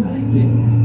なので。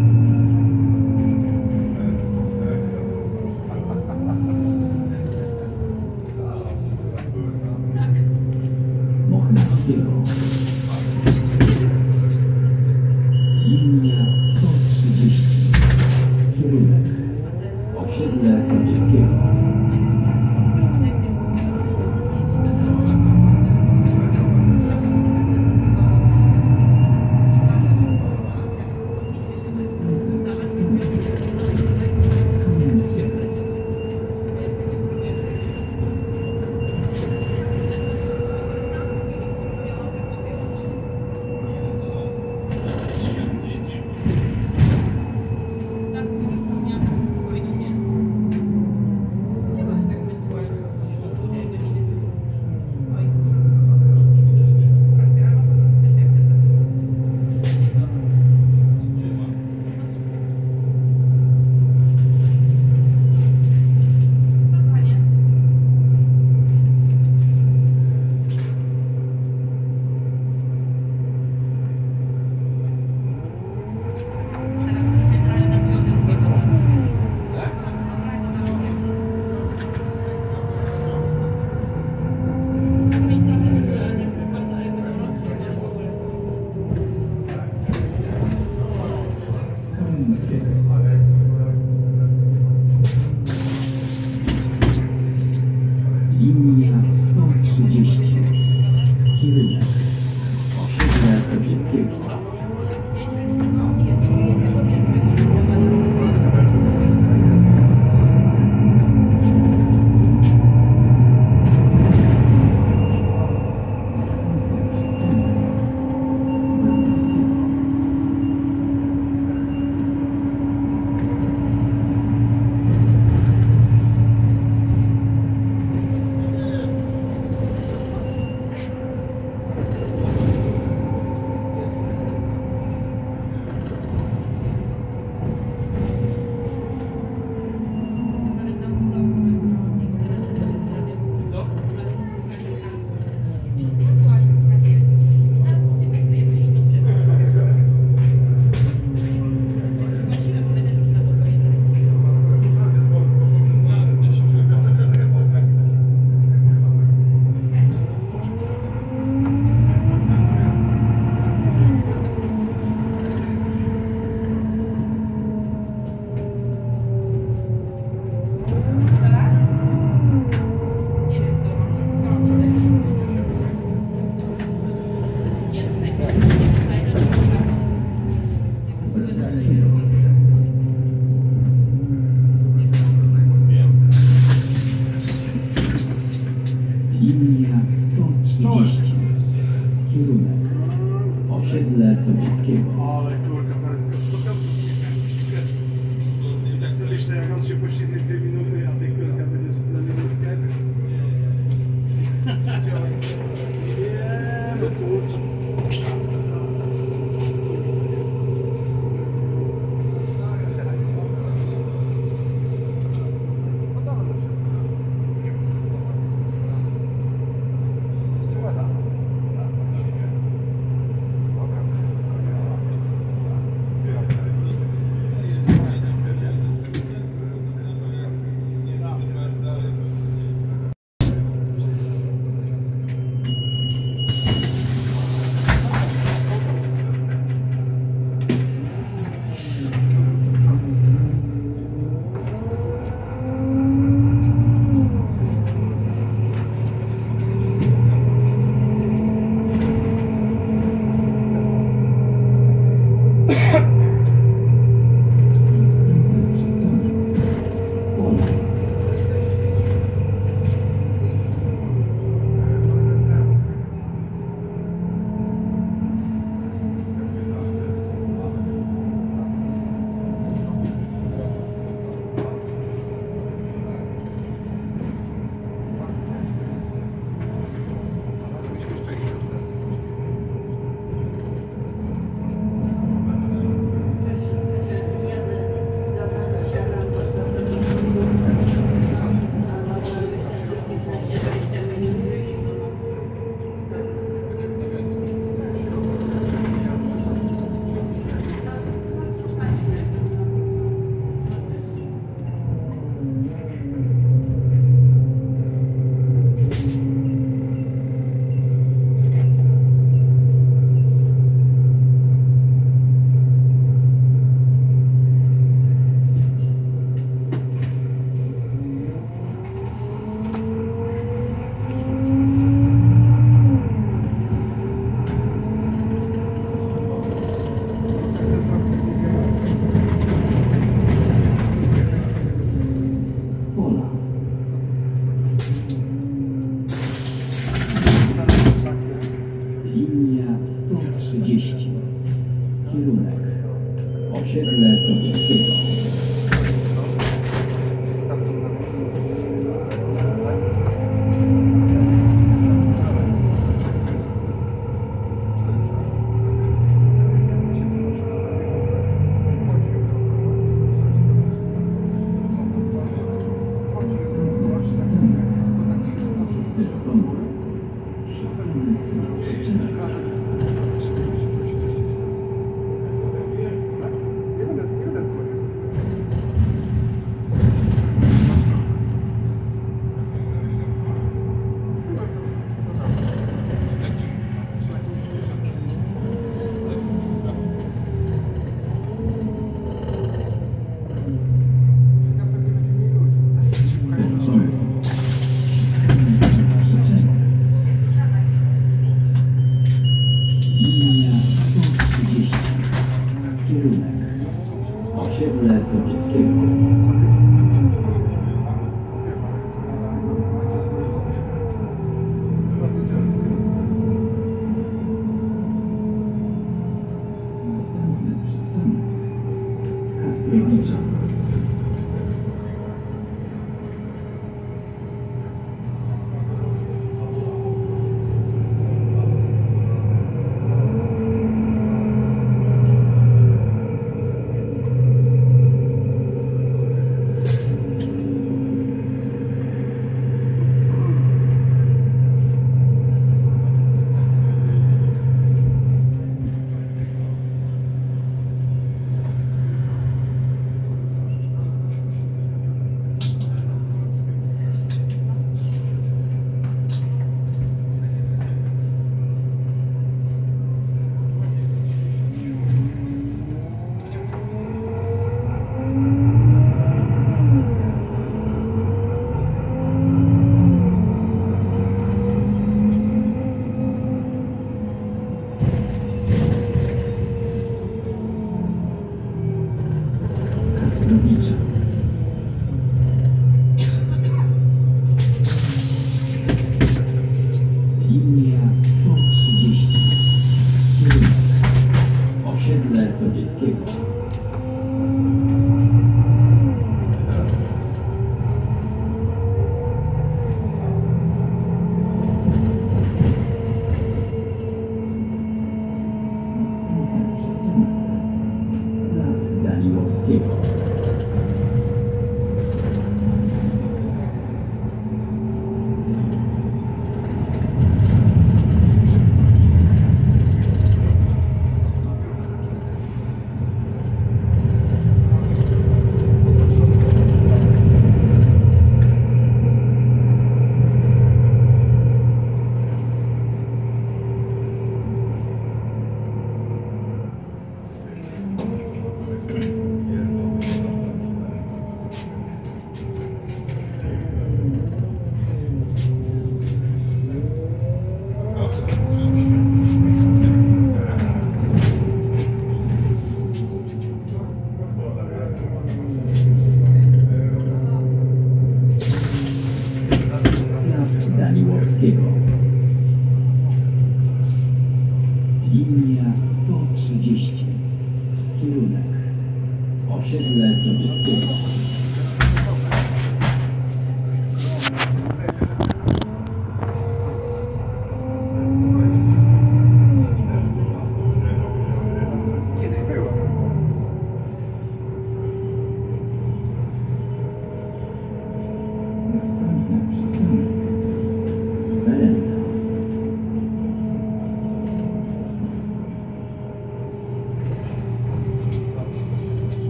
Mimi Osiedle Sobieskiego. Ale kurka, zaraz go spotkam. Tak sobie myślę, jak on się pośrednie dwie minuty, a ty kurka będziesz za minutkę. internet service.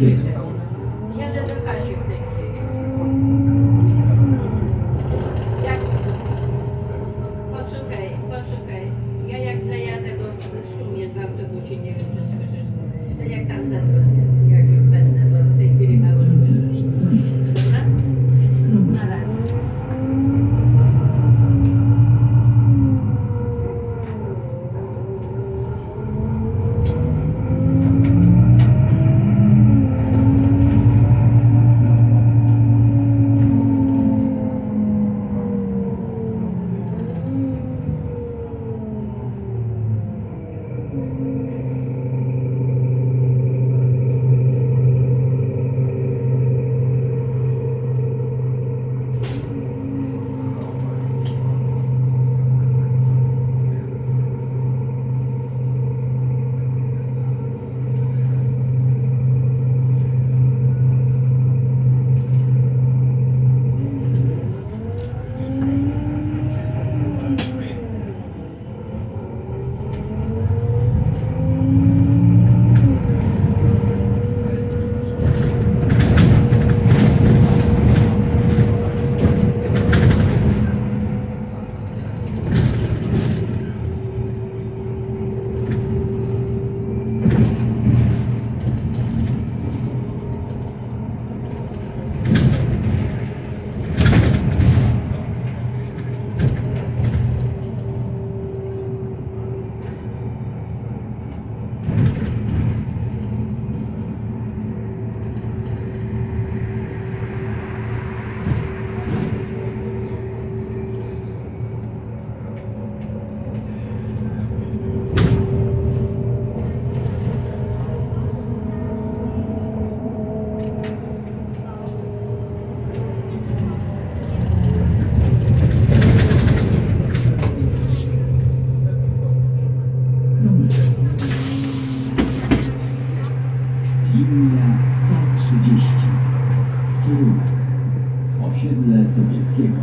Netflix. Osiedle Sobieskiego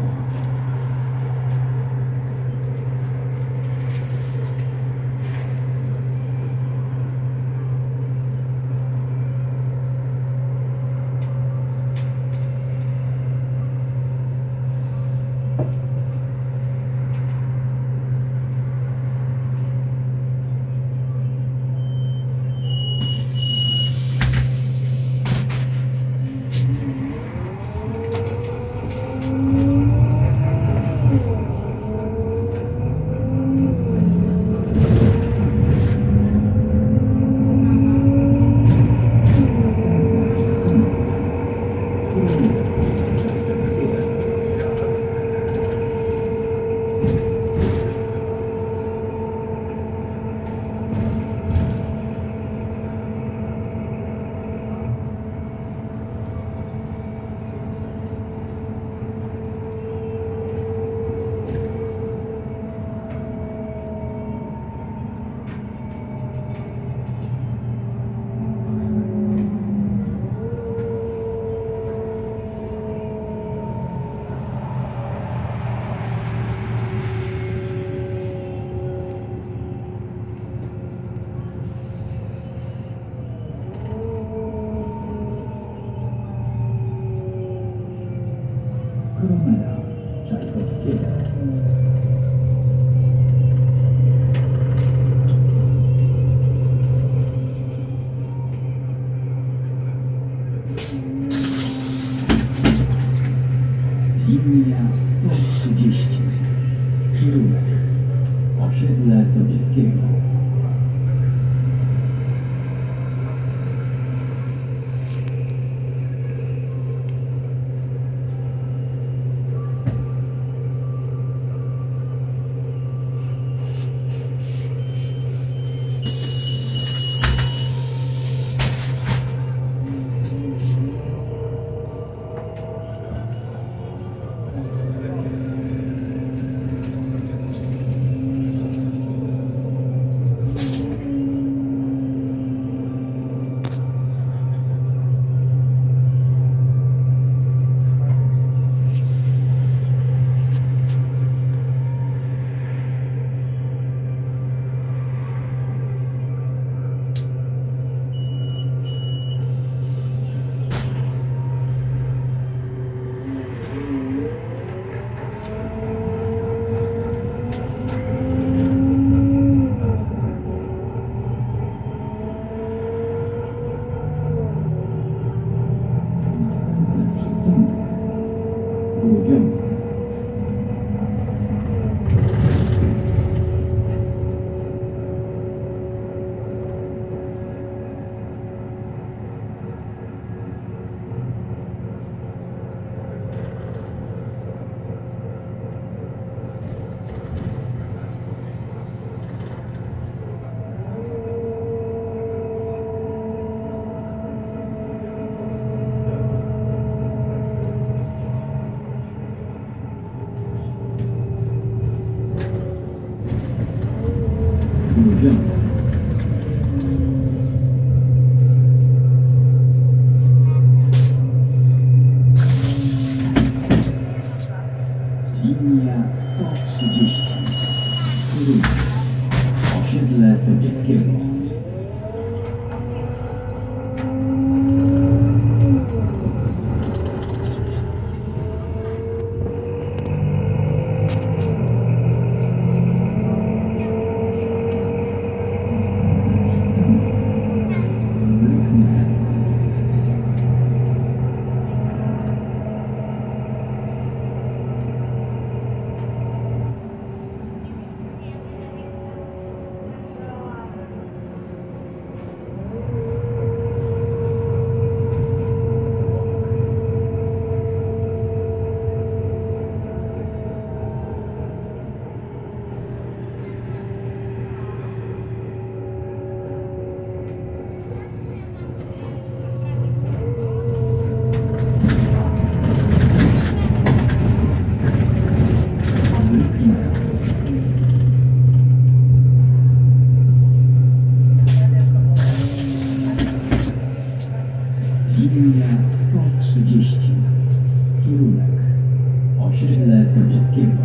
przyczyny są niskiego.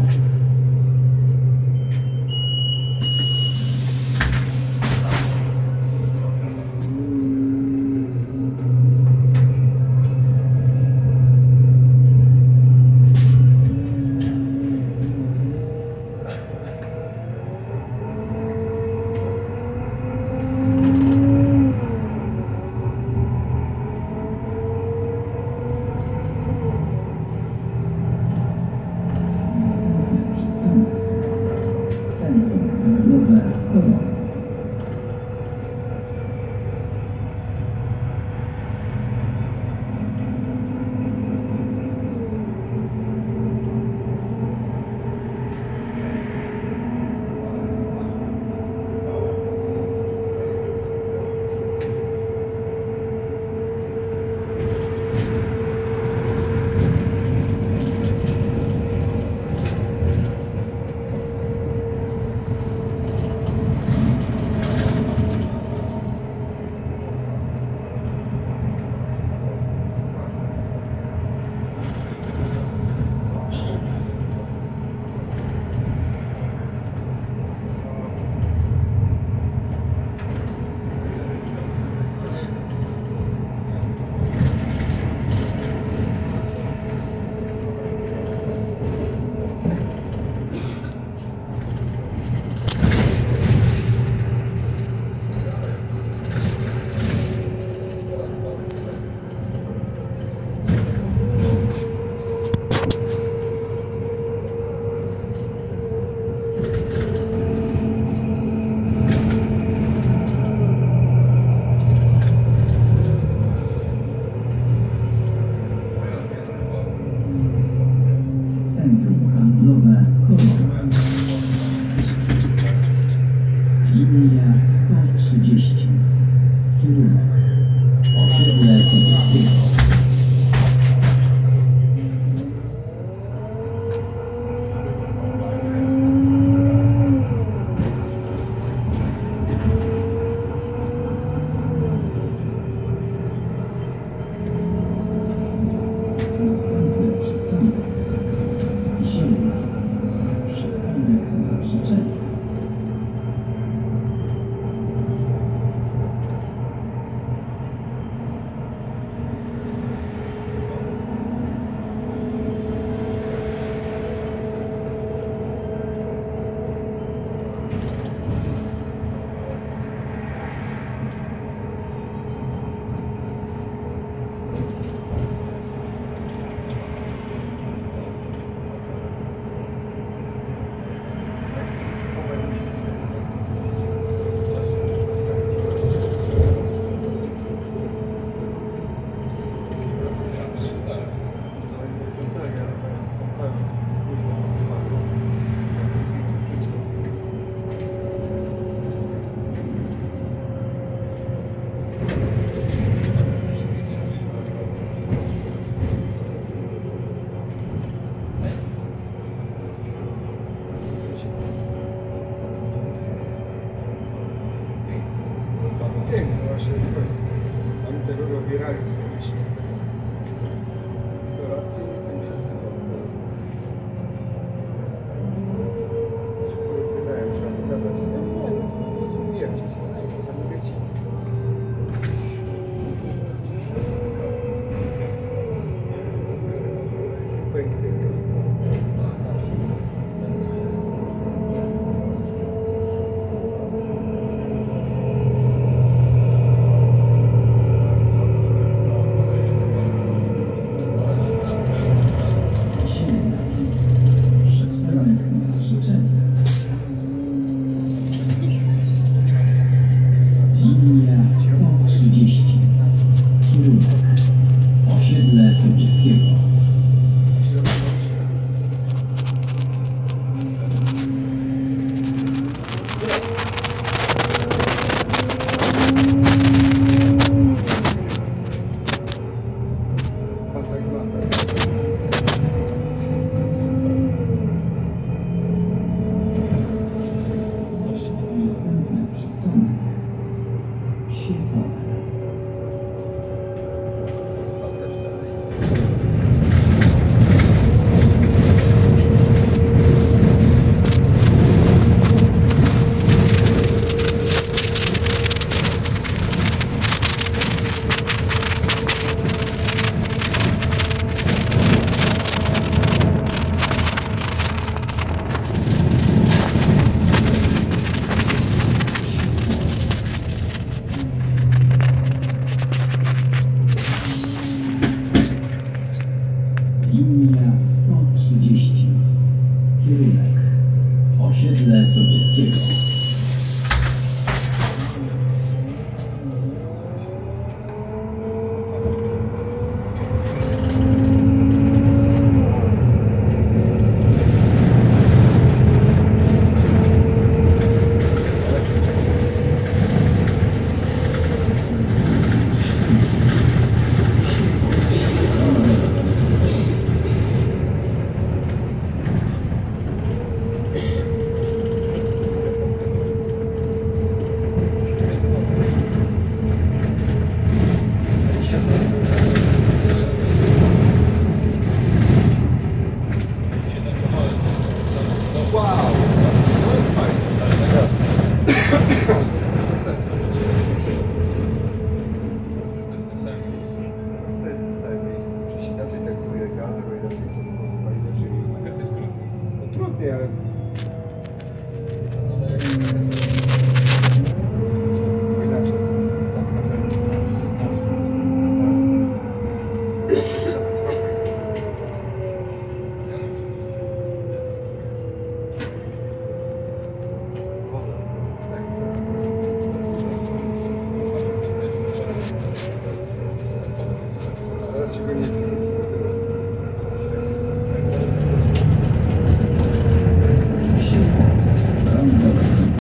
killing back. Or should learn some this.